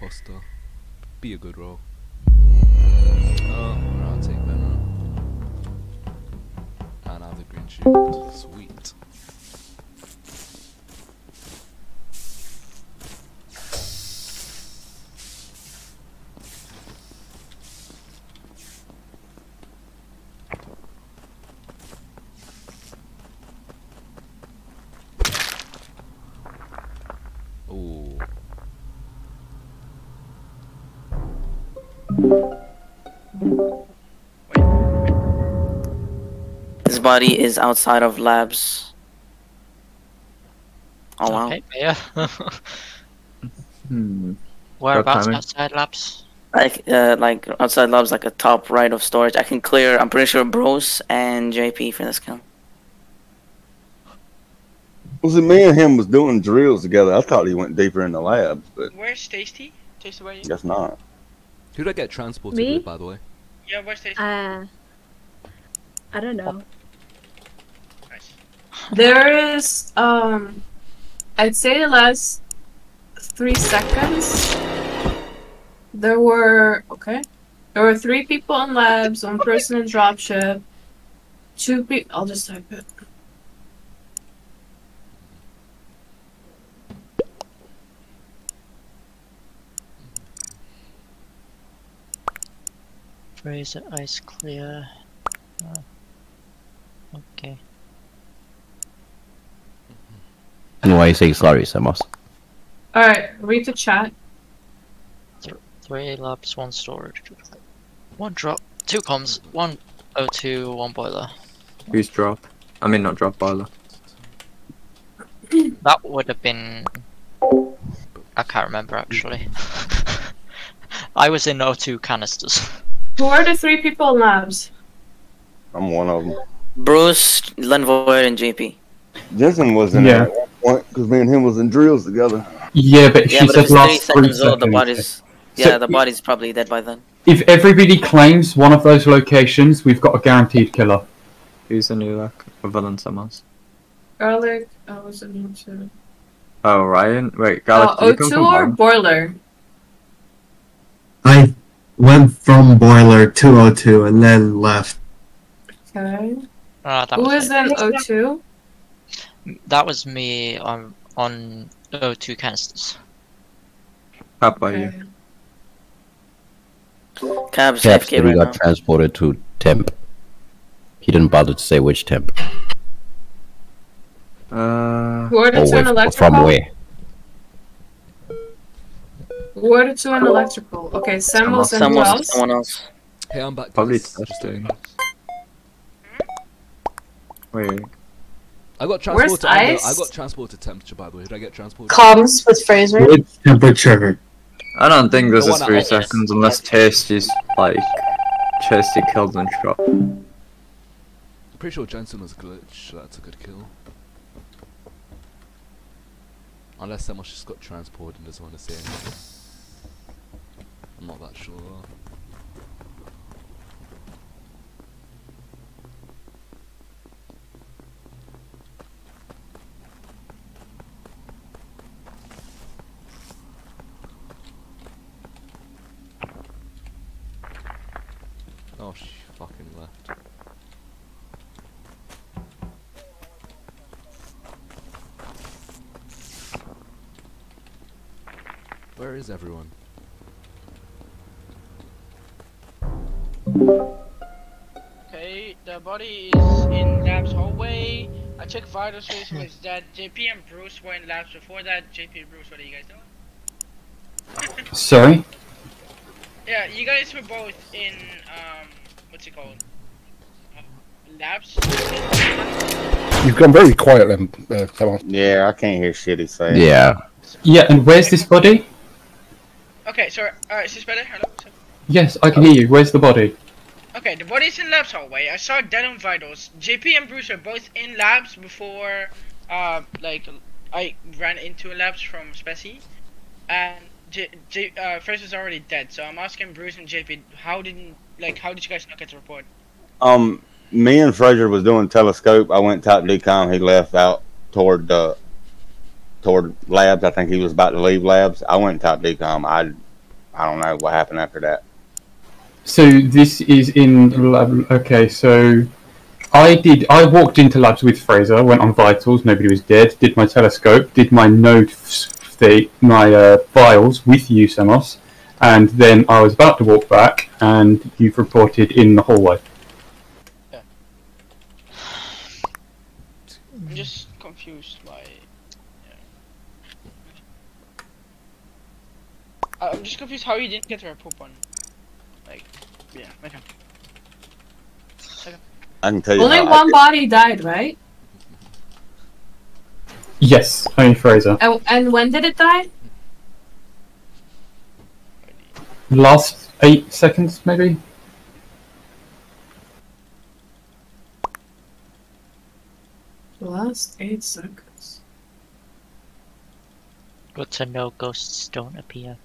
imposter. Be a good role. Oh, I'll take Venom. And I have the green shield. Sweet. His body is outside of labs. Oh wow. Okay, yeah. Hmm. Whereabouts outside labs? Like uh, like outside labs like a top right of storage. I can clear I'm pretty sure Bros and JP for this kill. Was it me and him was doing drills together? I thought he went deeper in the labs, but Where's Tasty? Tasty, where are you? guess not. Who did I get transported Me? with, by the way? Yeah, where's Tasty? Uh, I don't know. nice. There is, um, I'd say the last three seconds. There were okay. There were three people in labs, one person in dropship, two people. I'll just type it. Frazer, ice clear. Oh. Okay. And why you say sorry, Samos? All right, read the chat. Three labs, one storage. One drop, two comms, one O2, one boiler. Who's drop? I mean, not drop boiler. That would have been. I can't remember actually. I was in O2 canisters. Who are the three people in labs? I'm one of them. Bruce, Lenvoy, and JP. Jensen was in Yeah. there at one point because me and him was in drills together. Yeah, but Yeah, she but said if last three seconds old, the body's yeah, So- the body's probably dead by then. If everybody claims one of those locations, we've got a guaranteed killer. Who's the new luck? Other than Samos. Garlic. I was in O2. Oh, Ryan. Wait, Garlic. Oh, did you come O2 or boiler? I went from boiler to O2 and then left. Okay. Ah, that Who was is in O2? That was me on on O2 canisters. How about you? Okay. Cab's Caps AFK right got now. transported to temp. He didn't bother to say which temp. Uh, Who are the Or two in from where. Who are the two in electrical? Okay, Samuels and who Someone, else? someone else. Hey, I'm back. Probably guys. Just testing. a- wait. I got Where's transported. I got, I got transported to temperature, by the way. Did I get transported? Comms with Frazer. Which temperature? I don't think this The is three at- seconds unless Tasty's like Tasty killed and shot. I'm pretty sure Jensen was glitch. So that's a good kill. Unless someone just got transported and doesn't want to say anything. I'm not that sure. Oh, fucking left. Where is everyone? Okay, the body is in labs hallway. I checked Vital Space was dead. JP and Bruce were in labs before that. JP and Bruce, what are you guys doing? Sorry? Yeah, you guys were both in um, what's it called? Uh, labs. You've gone very quiet then, uh, come on. Yeah, I can't hear shit he's saying. Yeah. Yeah, and where's this body? Okay, sorry. alright, is this better? Hello. Yes, I can hear you. Where's the body? Okay, the body's in labs hallway. I saw dead on vitals. JP and Bruce were both in labs before, uh, like I ran into labs from Speci, and J, J uh, was already dead. So I'm asking Bruce and JP, how did like how did you guys not get the report? Um, me and Frazer was doing telescope. I went top decom. He left out toward uh, toward labs. I think he was about to leave labs. I went top decom. I I don't know what happened after that. So this is in lab. Okay, so I did. I walked into labs with Frazer. Went on vitals. Nobody was dead. Did my telescope. Did my node state my uh, vials with you, Semos. And then I was about to walk back, and you've reported in the hallway. I'm just confused by. Yeah. I'm just confused how you didn't get a report on. Like, yeah, okay. I can tell you. Only how I one body died, right? Yes, only Frazer. And, and when did it die? Last eight seconds, maybe. Last eight seconds. Good to know ghosts don't appear.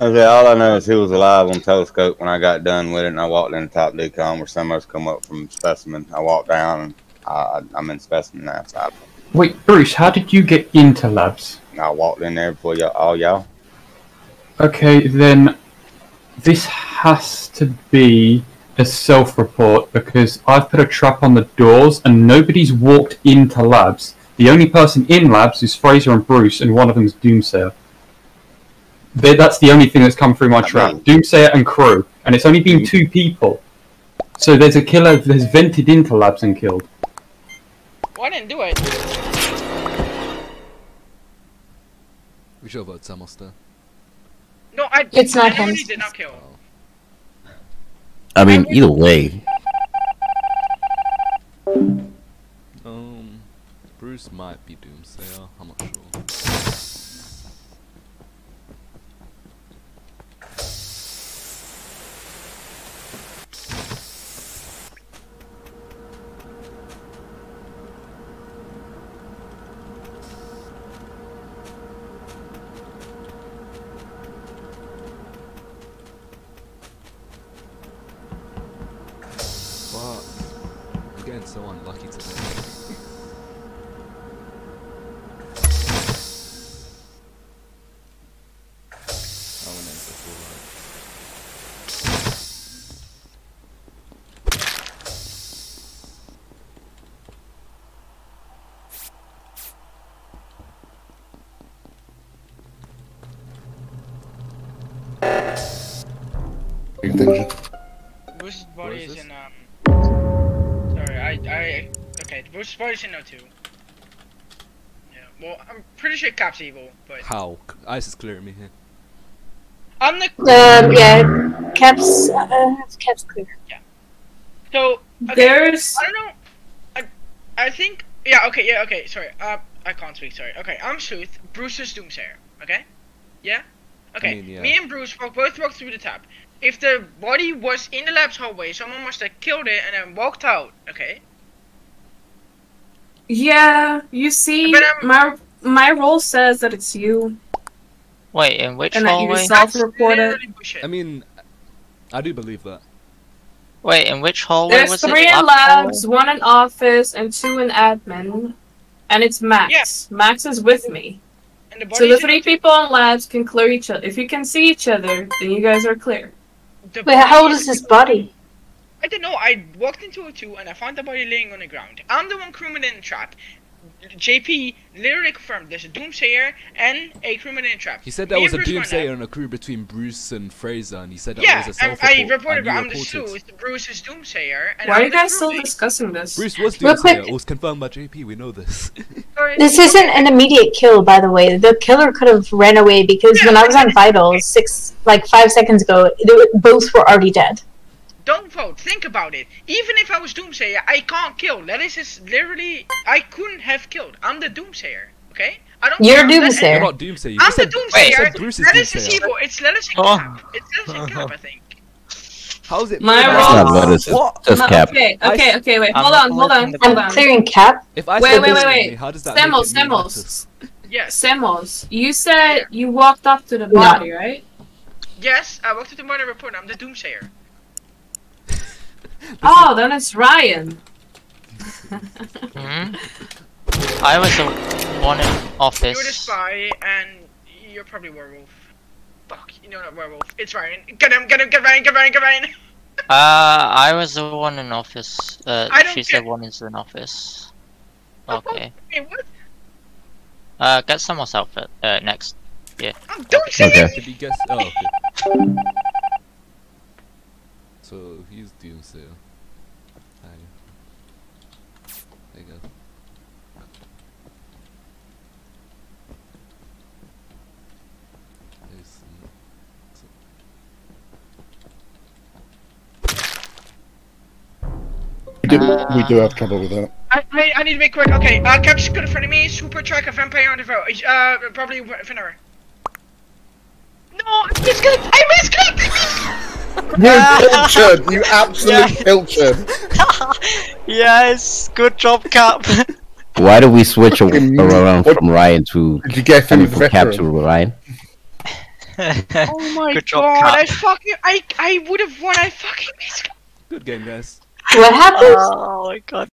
Okay, all I know is he was alive on telescope when I got done with it, and I walked in the top decom where somebody's come up from specimen. I walked down, and I, I'm in specimen now. So I, Wait, Bruce, how did you get into labs? I walked in there before y'all, all y'all. Okay, then this has to be a self-report because I've put a trap on the doors and nobody's walked into labs. The only person in labs is Frazer and Bruce, and one of them's Doomsayer. They, that's the only thing that's come through my trap. Doomsayer and crew, and it's only been two people. So there's a killer that's vented into labs and killed. Well, I didn't do it. We should vote Samos though. No, I. It's not I literally him. did not kill. I mean, either way. Um, Bruce might be Doomsayer. I'm not sure. Fuck. I'm getting so unlucky today. I went in before Bruce's body is in um. Sorry, I I okay. Bruce's body is in O2. Yeah. Well, I'm pretty sure Cap's evil, but How? Ice is clearing me here. I'm the. Um, yeah, caps, uh, caps clear. Yeah. So okay, There's- I don't know. I I think yeah. Okay. Yeah. Okay. Sorry. Uh, I can't speak. Sorry. Okay. I'm Sleuth. Bruce is Doomsayer. Okay. Yeah. Okay. mean, yeah. Me and Bruce walk, both walked through the tap. If the body was in the lab's hallway, someone must have killed it and then walked out. Okay. Yeah, you see, um, my my role says that it's you, Wait, in which and that you hallway? self-reported. I mean, I do believe that. Wait, in which hallway There's was three in Lab labs, one in office, and two in admin, and it's Max. Max is with me. And the So the three people in labs can clear each other. If you can see each other, then you guys are clear. The Wait, how body old is his body? I don't know. I walked into O2 and I found the body laying on the ground. I'm the one crewman in the trap. JP literally confirmed there's a doomsayer and a crewman in the trap. He said that Me was a and Bruce doomsayer and a crew between Bruce and Frazer, and he said that Yeah, was a and self-report. I reported. and you I'm the reported. sleuth. Bruce is doomsayer. And Why are I'm you guys still discussing this? Bruce was Real doomsayer. quick- It was confirmed by JP. We know this. This isn't an immediate kill, by the way. The killer could have ran away because when I was on vitals six, like five seconds ago, they were- both were already dead. Don't vote. Think about it. Even if I was doomsayer, I can't kill. That is just literally. I couldn't have killed. I'm the doomsayer. Okay. I don't. You're care. I'm the- doomsayer. You're not doomsayer. You I'm just the doomsayer. you said Bruce is that is his doomsayer. evil. It's Lelis and Oh. Cap. It's Lelis and Cap, I think. How is it? My role- It's not lettuce, What? just No, cap. Okay, okay, okay, wait. I'm Hold on, hold on, hold I'm on. clearing cap. If I Wait, wait, wait, wait. how does that Semos, make it Semos. Yes. Semos, you said you walked up to the body, right? Yes. I walked to the murder report. I'm the doomsayer. Oh, then it's Ryan. Hmm? I was the one in office. You're the spy, and you're probably werewolf. Fuck, you know not werewolf. It's Ryan. Get him, get him, get Ryan, get Ryan, get Ryan. Uh, I was the one in office. Uh, I don't she's care. the one is in office. Okay. Wait, what? Uh, get someone's outfit. Uh, next. Yeah. Don't say Okay. it! Did he guess? Oh, okay. So he's Doomsayer. Hi. There you go. There's some- We do, we do have trouble with that. I, I, I need to be quick. Okay, uh, Cap's good in front of me. Super track, a vampire on the road. Uh, probably Finner. No, I misclicked! I misclicked! You pilchard! You absolute pilchard! yes, good job, Cap. Why do we switch around what- from Ryan to Did you get I from Cap to Ryan? Oh my Good job, god, Cap. I fucking, I, I would have won. I fucking misclicked. Good game, guys. What happened? oh my god.